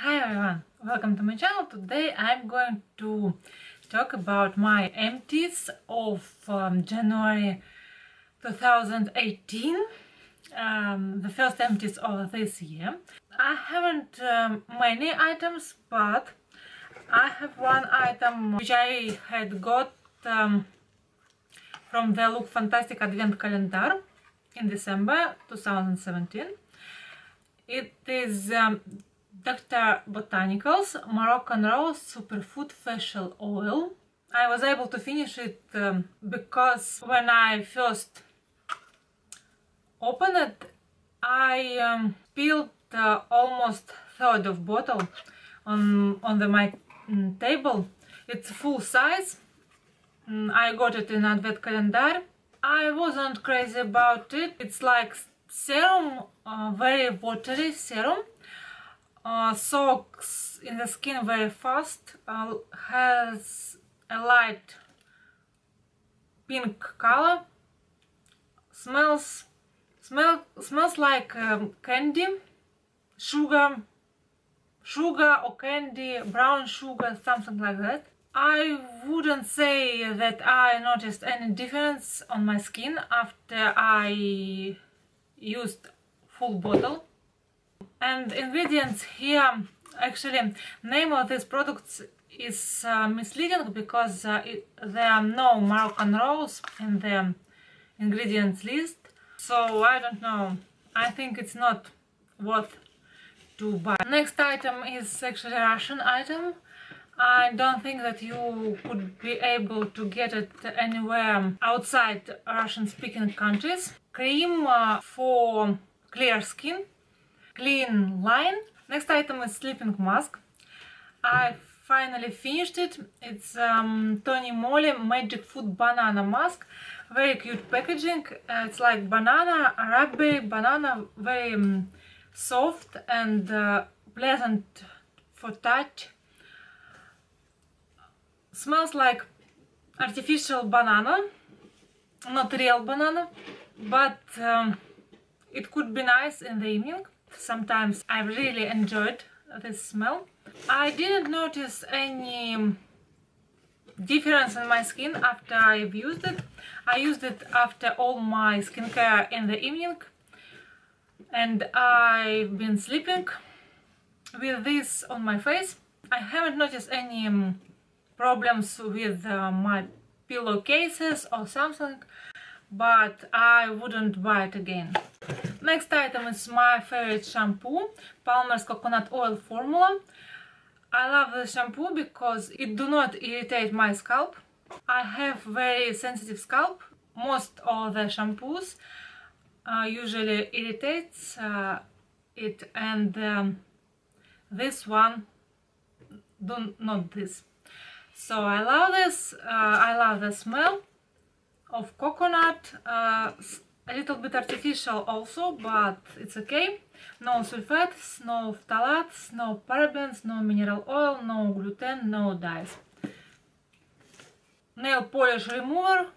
Hi everyone, welcome to my channel. Today I'm going to talk about my empties of um, January 2018, um, the first empties of this year. I haven't um, many items, but I have one item which I had got um, from the Look Fantastic Advent Calendar in December 2017. It is um, Dr. Botanicals Moroccan Rose Superfood Facial Oil. I was able to finish it um, because when I first opened it, I um, spilled uh, almost third of bottle on on the my mm, table. It's full size. Mm, I got it in Advent calendar. I wasn't crazy about it. It's like serum, uh, very watery serum uh, soaks in the skin very fast, uh, has a light pink color, smells smell smells like um, candy, sugar, sugar or candy, brown sugar, something like that. I wouldn't say that I noticed any difference on my skin after I used full bottle and ingredients here actually name of these products is uh, misleading because uh, it, there are no Moroccan rose in the ingredients list. So I don't know. I think it's not worth to buy. Next item is actually a Russian item. I don't think that you could be able to get it anywhere outside Russian speaking countries. Cream uh, for clear skin clean line. Next item is sleeping mask. I finally finished it. It's um, Tony Moly Magic Food Banana Mask. Very cute packaging. Uh, it's like banana, raspberry banana, very um, soft and uh, pleasant for touch. Smells like artificial banana, not real banana, but um, it could be nice in the evening sometimes I really enjoyed this smell. I didn't notice any difference in my skin after I've used it. I used it after all my skincare in the evening and I've been sleeping with this on my face. I haven't noticed any um, problems with uh, my pillowcases or something but I wouldn't buy it again. Next item is my favorite shampoo, Palmer's Coconut Oil Formula. I love the shampoo because it do not irritate my scalp. I have very sensitive scalp. Most of the shampoos uh, usually irritates uh, it and um, this one do not this. So I love this, uh, I love the smell of coconut, uh, a little bit artificial also, but it's okay. No sulfates, no phthalates, no parabens, no mineral oil, no gluten, no dyes. Nail polish remover,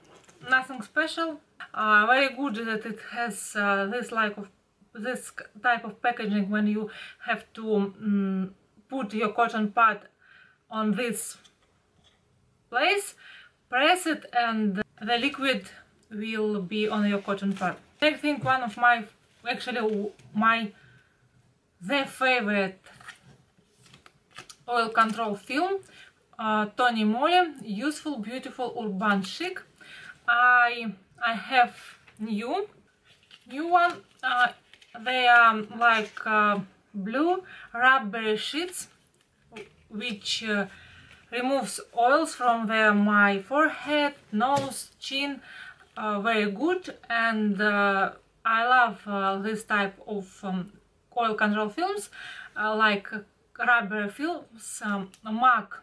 nothing special. Uh, very good that it has uh, this like of this type of packaging when you have to um, put your cotton pad on this place, press it and the liquid will be on your cotton pad. I think one of my, actually my, the favorite oil control film, uh, Tony Moly, Useful, Beautiful, Urban Chic. I, I have new, new one, uh, they are like uh, blue rubber sheets, which uh, removes oils from the, my forehead, nose, chin, uh, very good and uh, I love uh, this type of um, oil control films uh, like rubber films. Um, MAC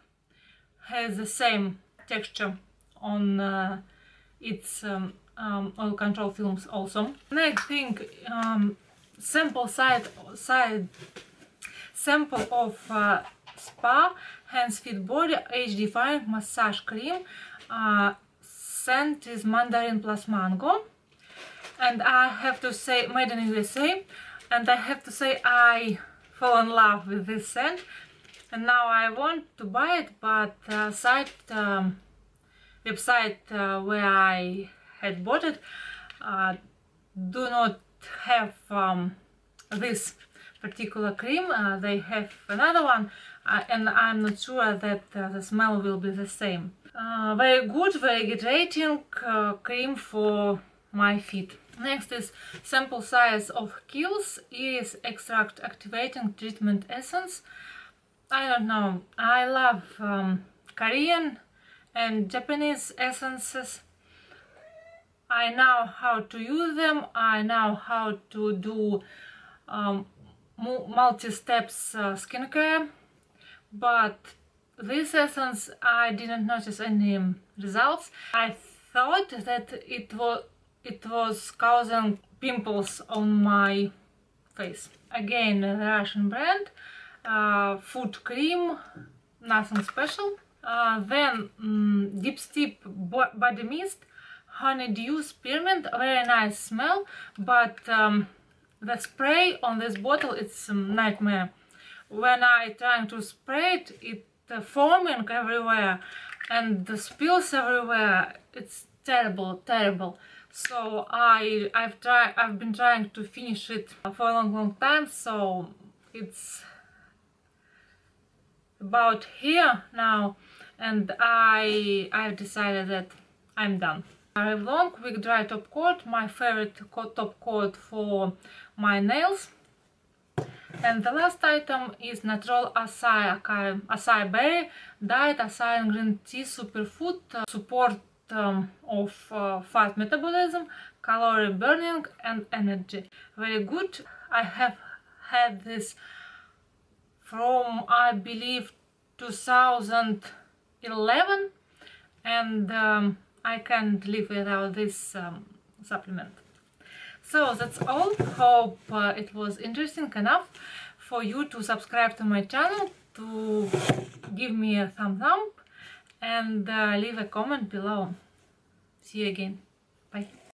has the same texture on uh, its um, um, oil control films also. Next thing, um, sample side, side sample of Spa Hands Fit Body Age Defying Massage Cream. Uh, scent is Mandarin plus Mango. And I have to say, made in USA. And I have to say, I fall in love with this scent and now I want to buy it but uh, site um, website uh, where I had bought it uh, do not have um, this particular cream uh, they have another one uh, and I'm not sure that uh, the smell will be the same. Very good very hydrating cream for my feet. Next is sample size of Kiehl's Iris Extract activating treatment essence. I don't know, I love um, Korean and Japanese essences. I know how to use them, I know how to do um, multi-steps uh, skincare, but this essence I didn't notice any results. I thought that it was it was causing pimples on my face. Again, Russian brand, uh, food cream, nothing special. Uh, then um, Deep Steep Body Mist, Honeydew Spearmint, very nice smell, but um, the spray on this bottle, it's a nightmare. When I trying to spray it, uh, foaming everywhere and the spills everywhere. It's terrible, terrible so I I've tried I've been trying to finish it for a long long time so it's about here now and I I've decided that I'm done. I Revlon Quick Dry Top Coat, my favorite top coat for my nails. And the last item is Natrol Acai, Acai Berry Diet Acai and Green Tea Superfood uh, Support um, of uh, fat metabolism, calorie burning and energy. Very good. I have had this from I believe 2011 and um, I can't live without this um, supplement. So that's all. Hope uh, it was interesting enough for you to subscribe to my channel, to give me a thumbs up and uh, leave a comment below. See you again.